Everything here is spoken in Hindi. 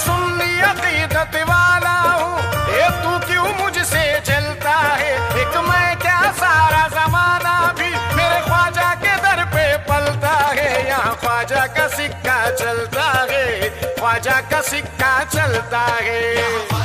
सुन्नी अकीदत वाला हूँ। ये तू क्यों मुझसे चलता है? एक मैं क्या सारा जमाना भी मेरे ख्वाजा के दर पे पलता है? यहाँ ख्वाजा का सिक्का चलता है, ख्वाजा का सिक्का चलता है।